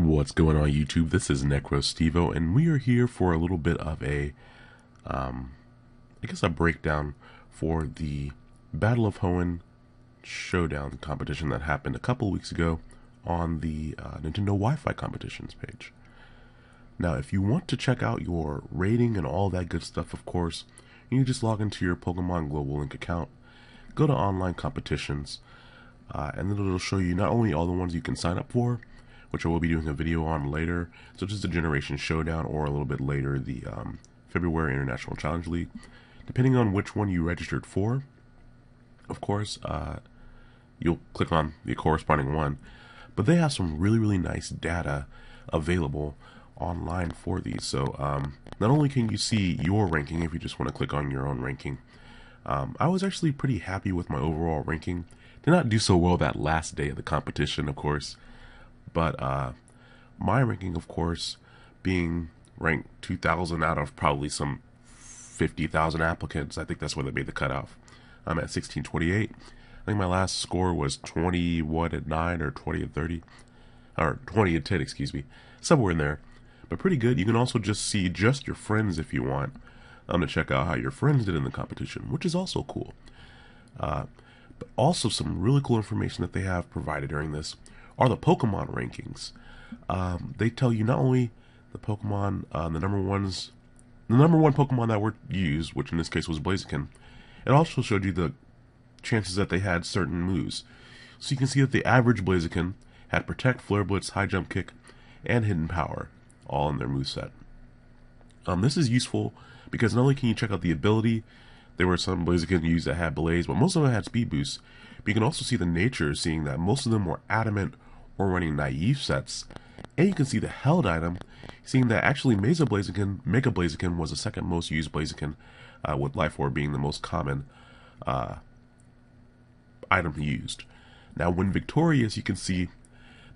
What's going on YouTube? This is NecroStevo and we are here for a little bit of a, um, I guess a breakdown for the Battle of Hoenn Showdown competition that happened a couple weeks ago on the uh, Nintendo Wi-Fi competitions page. Now, if you want to check out your rating and all that good stuff, of course, you can just log into your Pokemon Global Link account, go to online competitions, uh, and then it'll show you not only all the ones you can sign up for, which I will be doing a video on later, such as the Generation Showdown or a little bit later the um, February International Challenge League. Depending on which one you registered for, of course, uh, you'll click on the corresponding one. But they have some really, really nice data available online for these. So um, not only can you see your ranking if you just want to click on your own ranking, um, I was actually pretty happy with my overall ranking. Did not do so well that last day of the competition, of course. But uh, my ranking, of course, being ranked 2,000 out of probably some 50,000 applicants. I think that's where they made the cutoff. I'm at 1628. I think my last score was 21 at 9 or 20 at 30. Or 20 at 10, excuse me. Somewhere in there. But pretty good. You can also just see just your friends if you want. I'm going to check out how your friends did in the competition, which is also cool. Uh, but also some really cool information that they have provided during this are the Pokemon rankings. Um, they tell you not only the Pokemon, uh, the number ones, the number one Pokemon that were used, which in this case was Blaziken. It also showed you the chances that they had certain moves. So you can see that the average Blaziken had Protect, Flare Blitz, High Jump Kick, and Hidden Power, all in their moveset. Um, this is useful because not only can you check out the ability, there were some Blaziken used that had Blaze, but most of them had Speed Boost. But you can also see the nature, seeing that most of them were adamant or running naive sets. And you can see the held item, seeing that actually Mesa Blaziken, Mega Blaziken was the second most used Blaziken, uh, with Life Orb being the most common uh, item used. Now, when victorious, you can see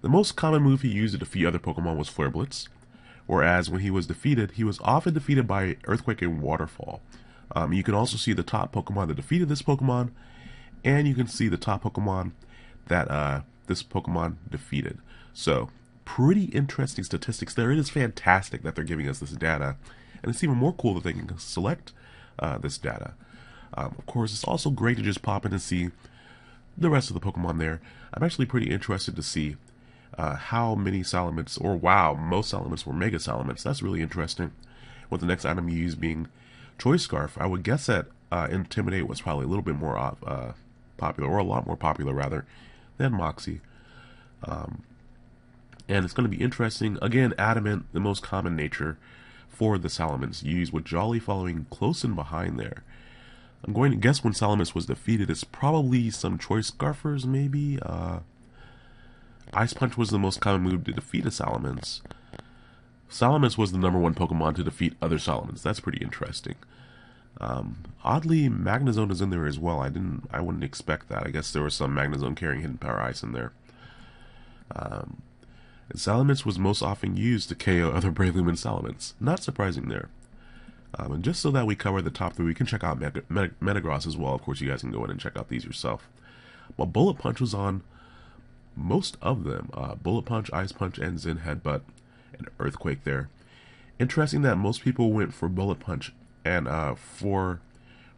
the most common move he used to defeat other Pokemon was Flare Blitz, whereas when he was defeated, he was often defeated by Earthquake and Waterfall. Um, you can also see the top Pokemon that defeated this Pokemon, and you can see the top Pokemon that uh, this Pokemon defeated. So, pretty interesting statistics there. It is fantastic that they're giving us this data, and it's even more cool that they can select uh, this data. Um, of course, it's also great to just pop in and see the rest of the Pokemon there. I'm actually pretty interested to see uh, how many Salamence, or wow, most Salamence were Mega Salamence. That's really interesting. With the next item you use being Choice Scarf, I would guess that uh, Intimidate was probably a little bit more uh, popular, or a lot more popular rather, than Moxie. Um, and it's going to be interesting. Again, Adamant, the most common nature for the Salamence, used with Jolly following close and behind there. I'm going to guess when Salamence was defeated, it's probably some Choice Scarfers, maybe. Uh, Ice Punch was the most common move to defeat a Salamence. Salamence was the number one Pokemon to defeat other Salamence. That's pretty interesting. Um, oddly, Magnezone is in there as well. I didn't, I wouldn't expect that. I guess there was some Magnezone carrying Hidden Power Ice in there. Um, and Salamence was most often used to KO other Breloom and Salamence. Not surprising there. Um, and just so that we cover the top three, we can check out Metagross as well. Of course, you guys can go in and check out these yourself. But Bullet Punch was on most of them. Uh, Bullet Punch, Ice Punch, and Zen Headbutt, and Earthquake there. Interesting that most people went for Bullet Punch and uh, for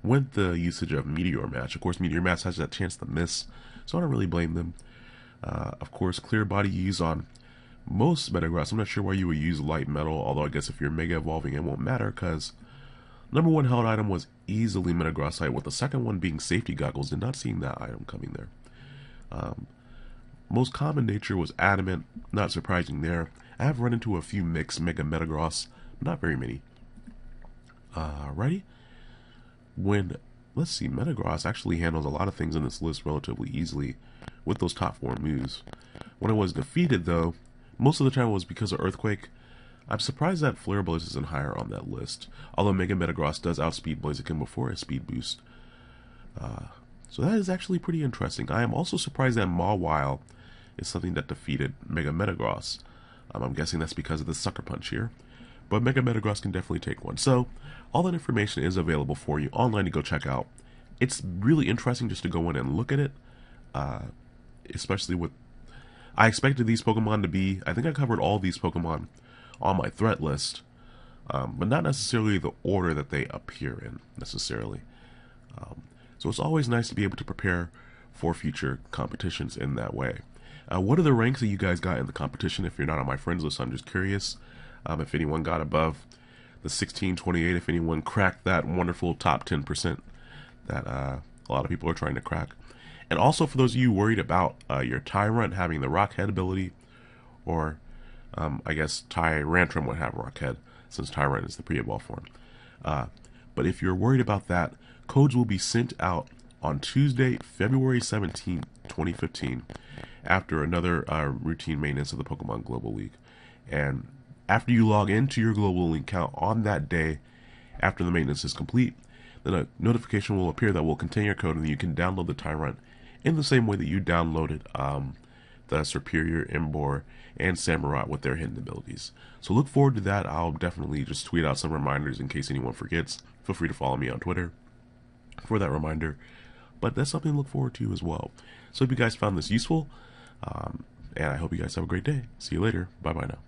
with the usage of Meteor Mash, of course, Meteor Mash has that chance to miss, so I don't really blame them. Uh, of course, Clear Body used on most Metagross. I'm not sure why you would use Light Metal, although I guess if you're Mega Evolving, it won't matter, because number one held item was easily Metagrossite, with the second one being Safety Goggles, and not seeing that item coming there. Um, most common nature was Adamant, not surprising there. I have run into a few mixed Mega Metagross, not very many. Alrighty. When, let's see, Metagross actually handles a lot of things in this list relatively easily with those top four moves. When it was defeated, though, most of the time it was because of Earthquake. I'm surprised that Flare Blitz isn't higher on that list, although Mega Metagross does outspeed Blaziken before a speed boost. Uh, so that is actually pretty interesting. I am also surprised that Mawile is something that defeated Mega Metagross. Um, I'm guessing that's because of the Sucker Punch here but Mega Metagross can definitely take one. So all that information is available for you online to go check out. It's really interesting just to go in and look at it, uh, especially with I expected these Pokemon to be, I think I covered all these Pokemon on my threat list, um, but not necessarily the order that they appear in, necessarily. Um, so it's always nice to be able to prepare for future competitions in that way. Uh, what are the ranks that you guys got in the competition? If you're not on my friends list, I'm just curious. Um, if anyone got above the 1628, if anyone cracked that wonderful top 10% that uh, a lot of people are trying to crack. And also for those of you worried about uh, your Tyrunt having the Rock Head ability, or um, I guess Tyrantrum would have Rock Head, since Tyrunt is the pre-evolved form. Uh, but if you're worried about that, codes will be sent out on Tuesday, February 17, 2015, after another uh, routine maintenance of the Pokemon Global Link. And after you log into your Global Link account on that day, after the maintenance is complete, then a notification will appear that will contain your code and you can download the Tyrunt in the same way that you downloaded um, the Serperior, Emboar, and Samurott with their hidden abilities. So look forward to that. I'll definitely just tweet out some reminders in case anyone forgets. Feel free to follow me on Twitter for that reminder. But that's something to look forward to as well. So if you guys found this useful. Um, and I hope you guys have a great day. See you later. Bye bye now.